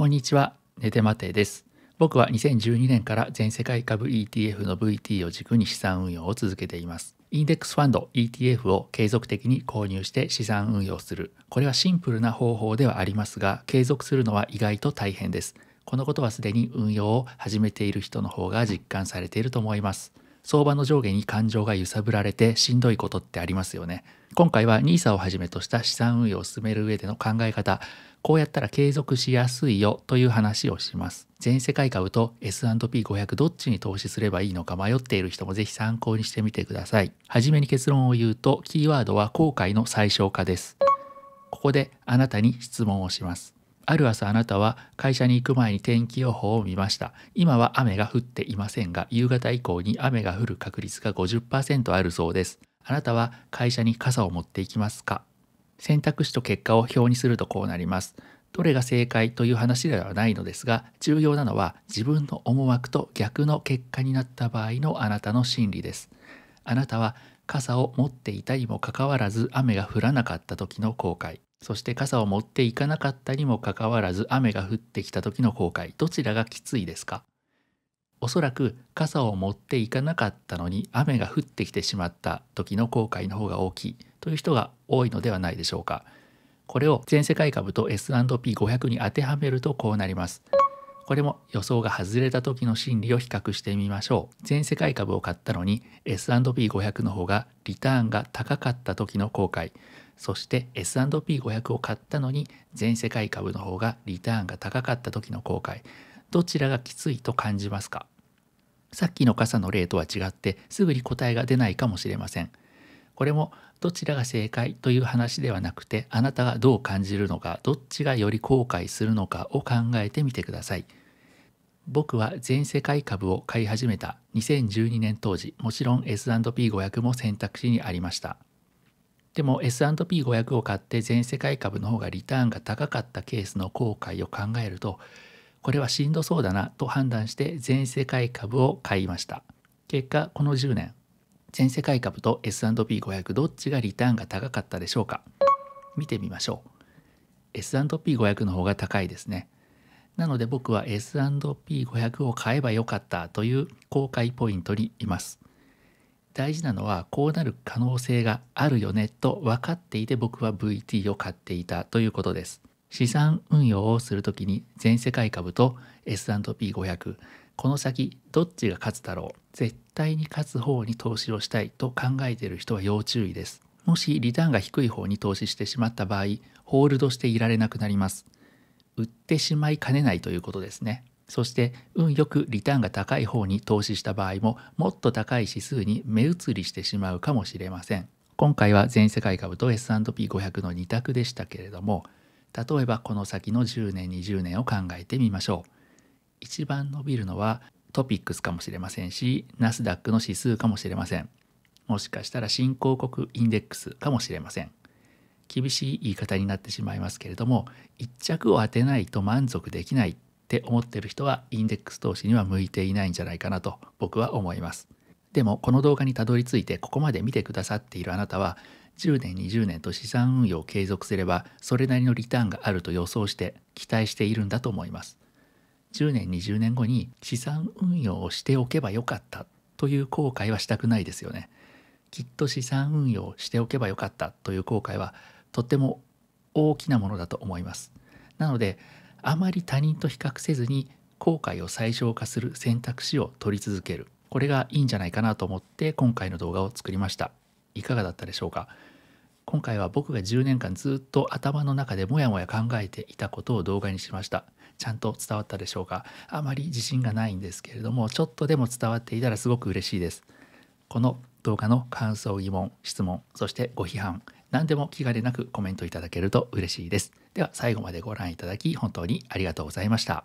こんにちは、寝て待てです。僕は2012年から全世界株 ETF の VT を軸に資産運用を続けています。インデックスファンド ETF を継続的に購入して資産運用する。これはシンプルな方法ではありますが、継続するのは意外と大変です。このことはすでに運用を始めている人の方が実感されていると思います。相場の上下に感情が揺さぶられてしんどいことってありますよね。今回は NISA をはじめとした資産運用を進める上での考え方、こうやったら継続しやすいよという話をします。全世界株と S&P500 どっちに投資すればいいのか迷っている人もぜひ参考にしてみてください。はじめに結論を言うと、キーワードは後悔の最小化です。ここであなたに質問をします。ある朝あなたは会社に行く前に天気予報を見ました。今は雨が降っていませんが、夕方以降に雨が降る確率が50%あるそうです。あなたは会社に傘を持っていきますか？選択肢と結果を表にするとこうなります。どれが正解という話ではないのですが、重要なのは自分の思惑と逆の結果になった場合のあなたの心理です。あなたは傘を持っていたにもかかわらず雨が降らなかった時の後悔。そして傘を持っていかなかったにもかかわらず雨が降ってきた時の後悔どちらがきついですか？おそらく傘を持っていかなかったのに雨が降ってきてしまった時の後悔の方が大きいという人が多いのではないでしょうか。これを全世界株と S&P500 に当てはめるとこうなります。これも予想が外れた時の心理を比較してみましょう。全世界株を買ったのに S&P500 の方がリターンが高かった時の後悔。そして S&P500 を買ったのに全世界株の方がリターンが高かった時の後悔。どちらがきついと感じますか？さっきの傘の例とは違ってすぐに答えが出ないかもしれません。これもどちらが正解という話ではなくてあなたがどう感じるのかどっちがより後悔するのかを考えてみてください。僕は全世界株を買い始めた2012年当時もちろん S&P500 も選択肢にありました。でも S&P500 を買って全世界株の方がリターンが高かったケースの後悔を考えるとこれはしんどそうだなと判断して全世界株を買いました。結果この10年全世界株と S&P500 どっちがリターンが高かったでしょうか。見てみましょう。S&P500 の方が高いですね。なので僕は S&P500 を買えばよかったという公開ポイントにいます。大事なのはこうなる可能性があるよねと分かっていて僕は VT を買っていたということです。資産運用をするときに全世界株と S&P500 この先どっちが勝つだろう絶対に勝つ方に投資をしたいと考えている人は要注意です。もしリターンが低い方に投資してしまった場合ホールドしていられなくなります。売ってしまいかねないということですね。そして運よくリターンが高い方に投資した場合ももっと高い指数に目移りしてしまうかもしれません今回は全世界株と S&P500 の2択でしたけれども例えばこの先の10年20年を考えてみましょう。一番伸びるのはトピックスかもしれませんしナスダックの指数かもしれません。もしかしたら新興国インデックスかもしれません。厳しい言い方になってしまいますけれども一着を当てないと満足できないって思ってる人はインデックス投資には向いていないんじゃないかなと僕は思います。でもこの動画にたどり着いてここまで見てくださっているあなたは10年20年と資産運用を継続すればそれなりのリターンがあると予想して期待しているんだと思います。10年20年後に資産運用をしておけばよかったという後悔はしたくないですよね。きっと資産運用をしておけばよかったという後悔はとっても大きなものだと思います。なのであまり他人と比較せずに後悔を最小化する選択肢を取り続けるこれがいいんじゃないかなと思って今回の動画を作りましたいかがだったでしょうか？今回は僕が10年間ずっと頭の中でモヤモヤ考えていたことを動画にしましたちゃんと伝わったでしょうか？あまり自信がないんですけれどもちょっとでも伝わっていたらすごく嬉しいですこの動画の感想疑問質問そしてご批判何でも気兼ねなくコメントいただけると嬉しいです。では最後までご覧いただき本当にありがとうございました。